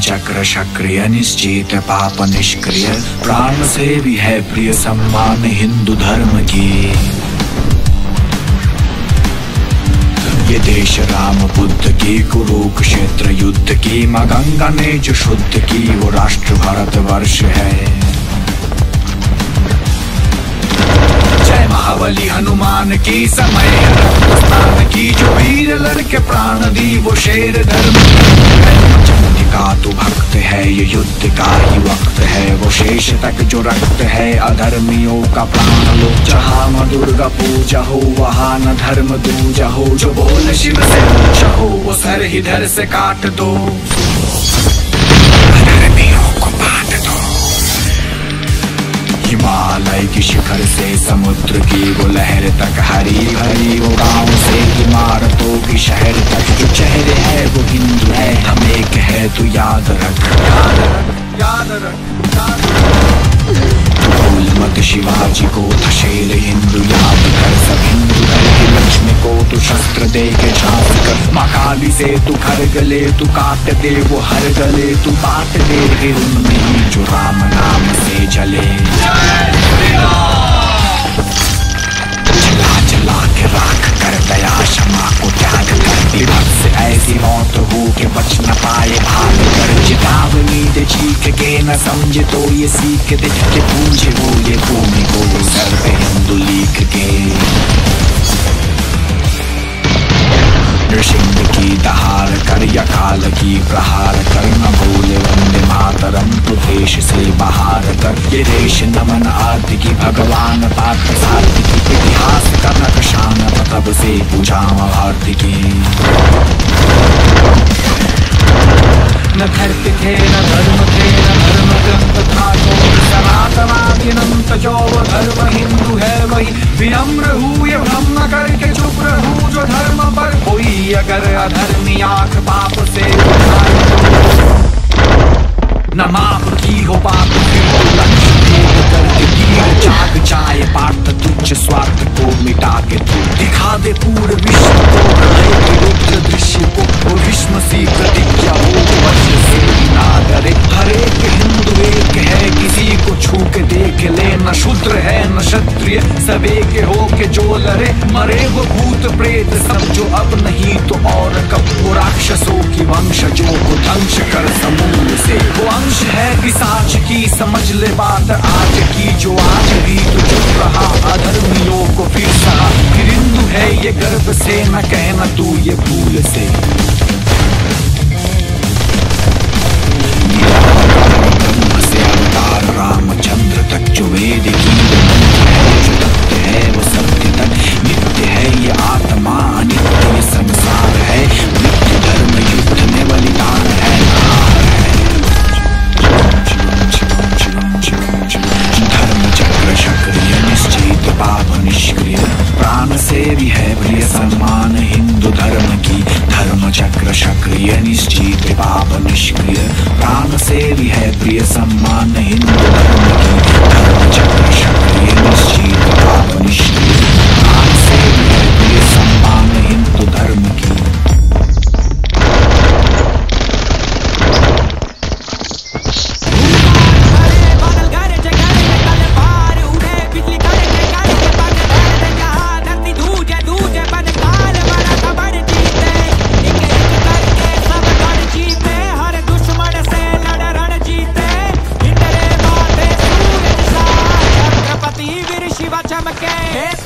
चक्र सक्रिय निश्चित पाप निष्क्रिय प्राण से भी है प्रिय सम्मान हिंदू धर्म की। ये देश राम बुद्ध की कुरुक्षेत्र युद्ध की माँ गंगा ने जो शुद्ध की, वो राष्ट्र भारत वर्ष है। महाबली हनुमान की समय की जो वीर लड़के प्राण दी, वो शेर धर्म। का तू भक्त है, ये युद्ध का ही वक्त है। वो शेष तक जो रक्त है, अधर्मियों का प्राण लो। जहाँ माँ दुर्गा पूजा हो, वहाँ न धर्म दूजा हो। जो बोल शिव से पूछा हो, वो सर ही धर से काट दो। हिमालय की शिखर से समुद्र की वो लहर तक हरी हरी वो गाँव से इमारतों की शहर तक जो चेहरे है वो हिंदू है, हम एक है तू याद रख। याद रख याद रख याद रख। भूल शिवाजी को था शेर हिंदू याद कर सब हिंदू धर की लक्ष्मी को तू शस्त्र दे के झांस कर। माँ काली से तू घर गले तू काट दे वो हर गले तू बांट दे फिर उनमें जो राम नाम से जले। चला चला के राख कर दया क्षमा को त्याग कर विभक्त ऐसी मौत हो के बच न पाए, भाग कर चीख के न समझे तो ये सीख दे के पूछे वो ये भूमि को सर्व हिंदू लिख के। नृसिंह की दहार कर या काल की प्रहार कर, न भूले वंदे मातरम तो देश से बाहर कर। ये देश नमन आदि की भगवान पात्र सारथी की इतिहास का नकशान तब से पूजा भारती की। विनम्र हुए भ्रम न करके चुप रहूँ जो धर्म पर कोई अगर अधर्मी आँख पाप से न माफ़ की हो तुच्छ स्वार्थ को मिटा के तू। दिखा दे पूरे विश्व को दृश्य को, वो भीष्म सी प्रतिज्ञा सब एक हो के जो लड़े, मरे वो भूत प्रेत सब जो अब नहीं तो और कब? वो राक्षसों की वंश जो को ध्वंस कर समूल से। वो अंश है कि पिसाच की, समझ ले बात आज की। जो आज भी तो चुप रहा, अधर्मियों को फिर सहा। फिर हिंदू है ये गर्व से, न कहना तू ये भूल से। रामचंद्र तक जो वेद की सक्रिय निश्चित पाप निष्क्रिय। प्राण से भी है प्रिय सम्मान हिंदू Hey!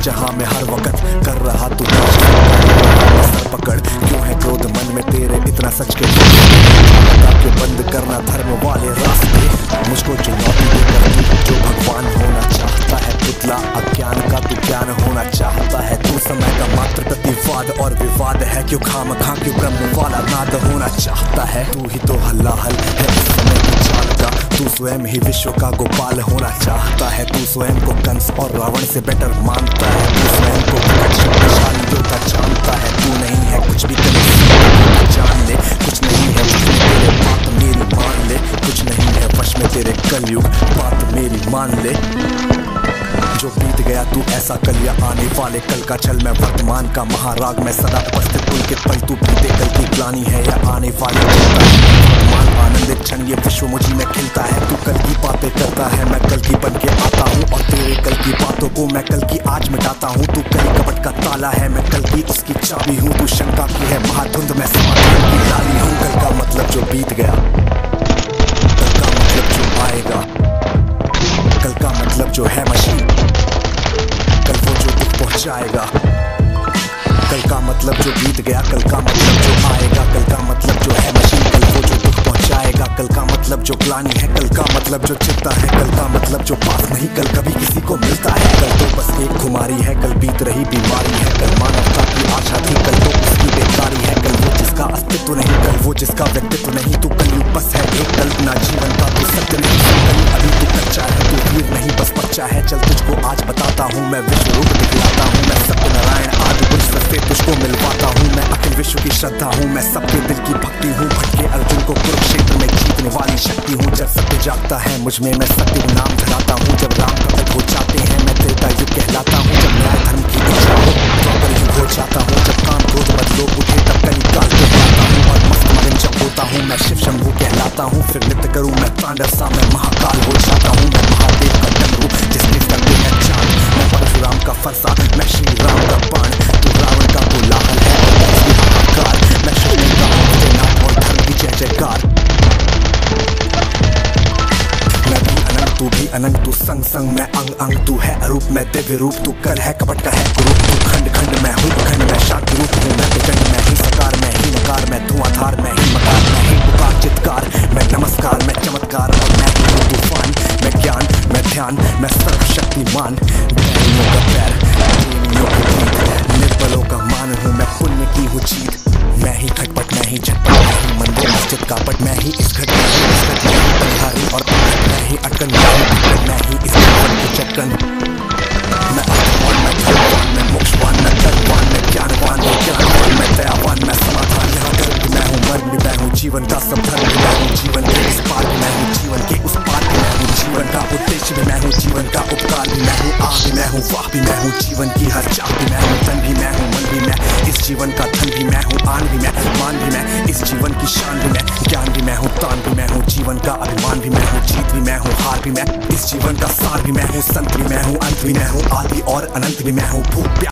इस जहाँ में हर वक्त कर रहा तू सर पकड़, क्यों है क्रोध मन में तेरे इतना सच के? के बंद करना धर्म वाले रास्ते? मुझको चुनौती देकर जो भगवान होना चाहता है, पुतला अज्ञान का तू ज्ञान होना चाहता है। तू समय का मात्र प्रतिवाद और विवाद है। क्यों खाम खा क्यों ब्रह्म वाला नाद होना चाहता है? तू ही तो हल्ला हल है समय की चाल का तू स्वयं ही विश्व का गोपाल होना चाहता है। तू स्वयं को कंस और रावण से बेटर मानता है। तू स्वयं को जानता है। तू नहीं है कुछ भी तेरे जान ले। कुछ नहीं है तेरे बात मेरी मान ले। कुछ नहीं है वश में तेरे कलयुग बात मेरी मान ले। जो बीत गया, तू ऐसा कल या आने वाले। कल का चल मैं वर्तमान का महाराग, मैं सदा उपस्थित पुलकित पल तू बीते, कल की ग्लानी है या आने वाले वर्तमान आनंदित क्षण ये विश्व मुझी में खिलता है। तू कल की बातें करता है, मैं कल की बन के आता हूँ। और तेरे कल की बातों को मैं कल की आज मिटाता हूँ। तू कल कपट का ताला है, मैं कल की उसकी जो पहुंचाएगा कल का मतलब जो बीत गया, कल का मतलब जो आएगा, कल का मतलब जो है मशीन कल वो जो दुख पहुंचाएगा, कल का मतलब जो ग्लानी है, कल का मतलब जो चिंता है, कल का मतलब जो पास नहीं, कल कभी किसी को मिलता है। कल तो बस एक खुमारी है, कल बीत रही बीमारी है, कल मानवता की आशा थी, कल तो उसकी बेकारी है, कल वो जिसका अस्तित्व नहीं, कल वो जिसका व्यक्तित्व नहीं तो कल बस है, एक कल्पना जीवन आज हूँ, मैं विश्व रूप दिखलाता हूँ, मैं सत्य नारायण आदि पुरुष से तुझको मिलवाता हूँ, मैं अखिल विश्व की श्रद्धा हूँ, मैं सबके दिल की भक्ति हूँ भटके अर्जुन को कुरुक्षेत्र में जीतने वाली शक्ति हूँ, जब सत्य जागता है मुझमें, मैं सत्य नाम धराता हूँ, जब राम प्रकट हो जाते हैं, मैं त्रेता युग कहलाता हूँ, जब न्याय धर्म की इच्छा युग हो जाता हूँ, जब काम क्रोध लोग उठे, तब कली काल कहलाता हूँ और मस्त मगन जब होता हूँ, मैं शिव शंभू कहलाता हूँ, फिर नृत्य करूँ मैं तांडव सा, मैं महाकाल हो जाता हूँ, मैं महादेव का संग संग मैं अंग अंग तू है अरूप, मैं दिव्य रूप, तू कल है कपट का है कुरूप, तू खंड खंड मैं हूँ खंड मैं शांति रूप हूँ मैं प्रचंड, मैं ही सकार, मैं ही नकार, मैं धुआंधार मैं ही मकार, मैं ही पुकार, चित्कार, मैं नमस्कार, मैं चमत्कार और मैं हूँ तूफ़ान, मैं ज्ञान, मैं ध्यान, मैं सर्वशक्तिमान, दैनियों का पैर प्रेमियों की जीत, निर्बलों का मान हूँ, मैं पुण्य की हूँ जीत, मैं ही खटपट, मैं ही झटपट, मैं ही मंदिर, मस्जिद इस घट मैं ही इस घट जीवन हूँ जीवन का उपकार भी मैं हूँ आ भी मैं हूँ वाह भी मैं हूँ जीवन की हर चाह भी मैं हूँ तन भी मैं हूँ मन भी मैं इस जीवन का धन भी मैं हूँ आन भी मैं मान भी मैं इस जीवन की शान भी मैं ज्ञान भी मैं हूँ तान भी मैं हूँ जीवन का अभिमान भी मैं हूँ जीत भी मैं हूँ हार भी मैं इस जीवन का सार भी मैं हूँ संत भी मैं हूँ अंत भी मैं हूँ आदि और अनंत भी मैं हूँ भूत